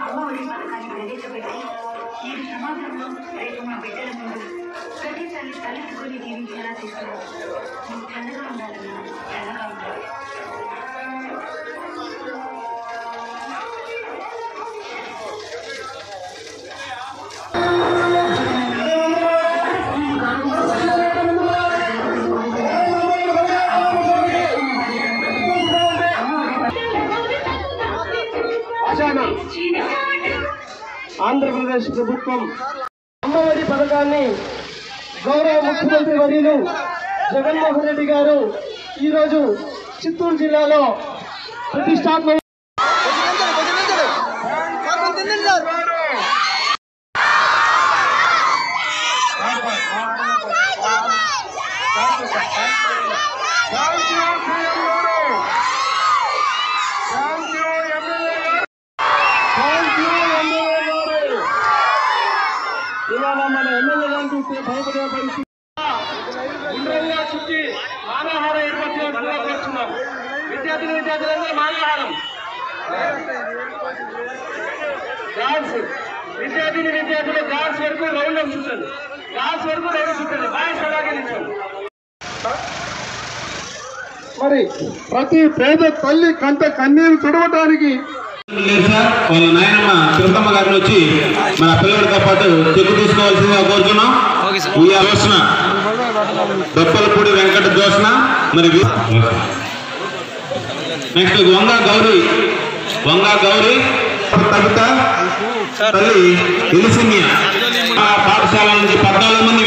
అమ్మఒడి పథకాన్ని ప్రవేశపెట్టి ఈ సమాజంలో రేపు మా బిడ్డల ముందు ప్రతి తల్లి తలెత్తుకొని జీవించేలా చేస్తున్నారు నువ్వు చల్లగా ఆంధ్రప్రదేశ్ ప్రభుత్వం అమ్మఒడి పథకాన్ని గౌరవ ముఖ్యమంత్రి వర్యులు జగన్మోహన్ రెడ్డి గారు ఈరోజు చిత్తూరు జిల్లాలో ప్రతిష్టాత్మక ఇవాళ మన ఎమ్మెల్యే గారు చూస్తే భయపడే పరిస్థితి. గుండ్రంగా చుట్టి మానవహారం ఏర్పరచాలని కూడా కోరుతున్నాం విద్యార్థులు విద్యార్థులందరూ మానవహారం. విద్యార్థిని విద్యార్థులు డాన్స్ వరకు రౌండ్ చుట్టండి డాన్స్ వరకు రౌండ్ చుట్టండి బాయ్స్ అలాగే నిల్చోండి. మరి ప్రతి పేద తల్లి కంట కన్నీరు సార్ వాళ్ళ నాయనమ్మ తిరుపతమ్మ గారిని వచ్చి మన పిల్లలతో పాటు చెక్కు తీసుకోవాల్సిందిగా కోరుతున్నాం. ఆలోచన దొప్పలపూడి వెంకట జోష్న మరి నెక్స్ట్ వంగ గౌరీ. వంగ గౌరీ. కవిత తల్లి ఎలిసిమియా ఆ పాఠశాల నుంచి పద్నాలుగు మంది